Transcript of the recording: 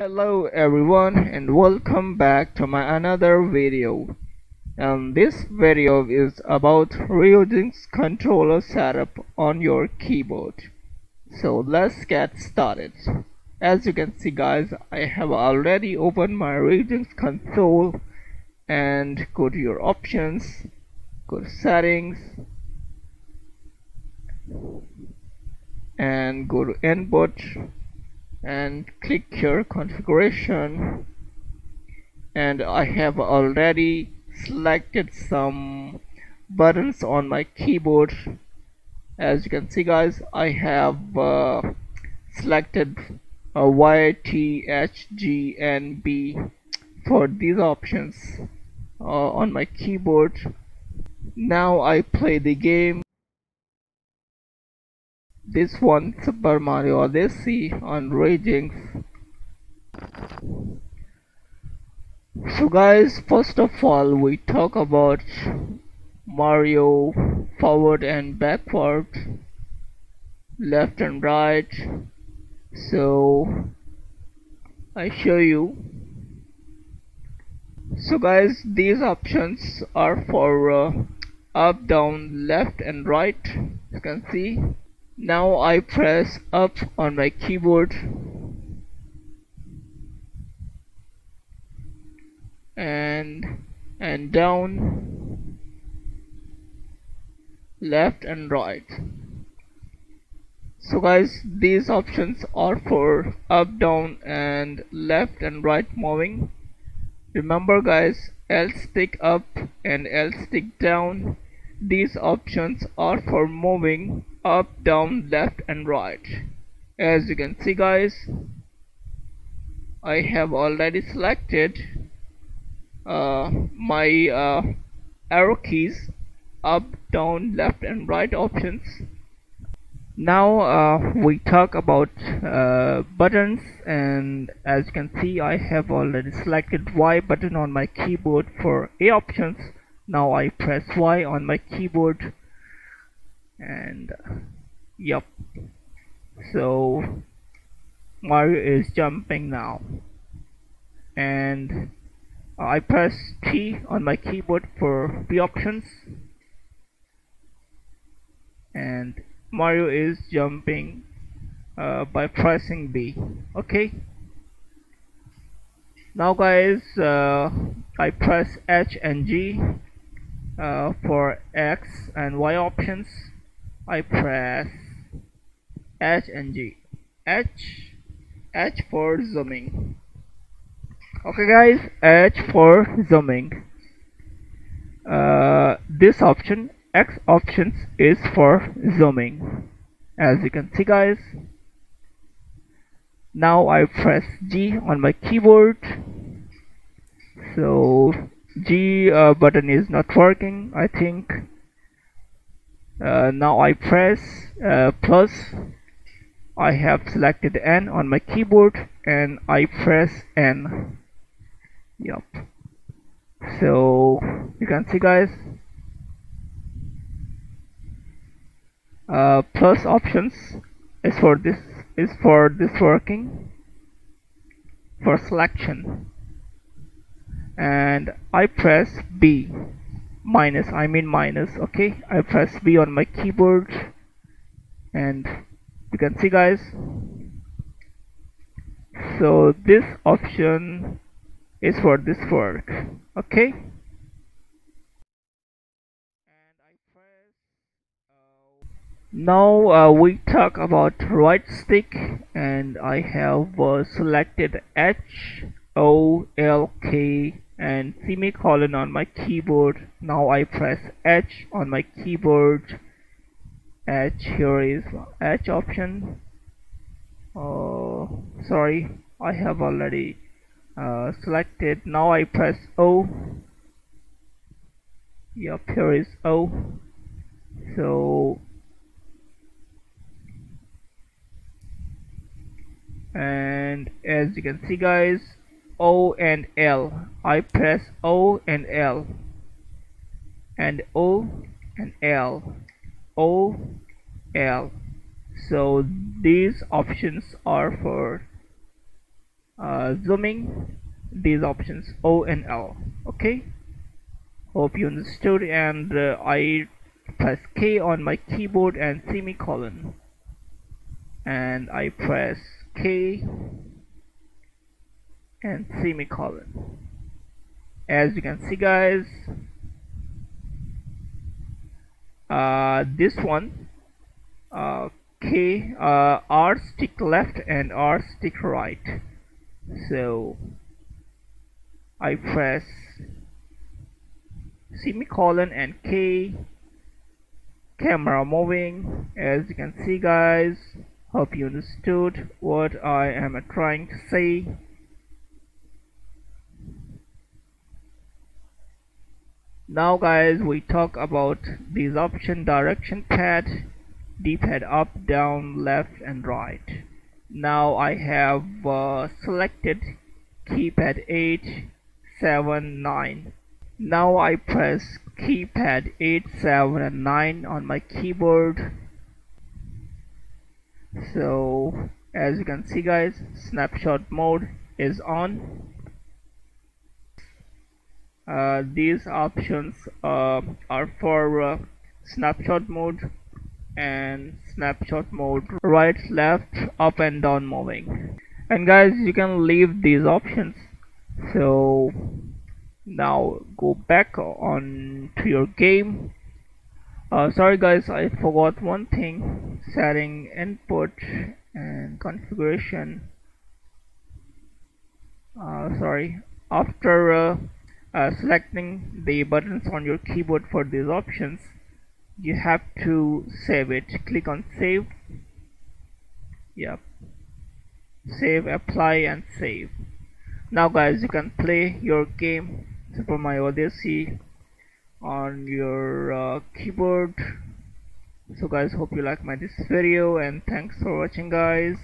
Hello everyone and welcome back to my another video. And this video is about Ryujinx controller setup on your keyboard. So let's get started. As you can see guys I have already opened my Ryujinx console and go to your options go to settings and go to input and click here configuration. And I have already selected some buttons on my keyboard. As you can see guys I have uh, selected a Y, T, H, G and B for these options uh, on my keyboard. Now I play the game this one Super Mario Odyssey on Ryujinx. so guys first of all we talk about Mario forward and backward left and right. So I show you. So guys these options are for uh, up down left and right. You can see now I press up on my keyboard. And and down. Left and right. So guys these options are for up down and left and right moving. Remember guys L stick up and L stick down. These options are for moving up down left and right. As you can see guys I have already selected uh, my uh, arrow keys up down left and right options. Now uh, we talk about uh, buttons and as you can see I have already selected Y button on my keyboard for A options. Now I press Y on my keyboard and yep so Mario is jumping now. And I press T on my keyboard for the options. And Mario is jumping uh, by pressing B. Okay. Now guys uh, I press H and G uh, for X and Y options I press H and G. H H for zooming. Okay guys H for zooming. Uh, this option X options is for zooming. As you can see guys now I press G on my keyboard. So G uh, button is not working I think uh, now I press uh, plus. I have selected N on my keyboard and I press N. Yep so you can see guys. Uh, plus options is for this is for this working. For selection. And I press B minus I mean minus okay? I press B on my keyboard. And you can see guys so this option is for this work okay? Now uh, we talk about right stick and I have uh, selected H O L K and semicolon on my keyboard. Now I press H on my keyboard. H here is H option. Oh sorry I have already uh, selected. Now I press O. Yep here is O. So and as you can see guys O and L. I press O and L. And O and L. O L. So these options are for uh, zooming. These options O and L. Okay? Hope you understood. And uh, I press K on my keyboard and semicolon and I press K and semicolon as you can see guys uh, this one uh, K uh, R stick left and R stick right. So I press semicolon and K camera moving. As you can see guys hope you understood what I am trying to say now guys we talk about these option direction pad d-pad up down left and right. Now I have uh, selected keypad 8 7 9 now I press keypad 8 7 and 9 on my keyboard. So as you can see guys snapshot mode is on uh, these options uh, are for uh, snapshot mode and snapshot mode. Right left up and down moving. And guys you can leave these options. So now go back on to your game. Uh, sorry guys I forgot one thing. Setting input and configuration. Uh, sorry. After uh, uh, selecting the buttons on your keyboard for these options you have to save it. Click on save. Yep. Save apply and save. Now guys you can play your game. Super Mario Odyssey on your uh, keyboard. So guys hope you like my this video and thanks for watching guys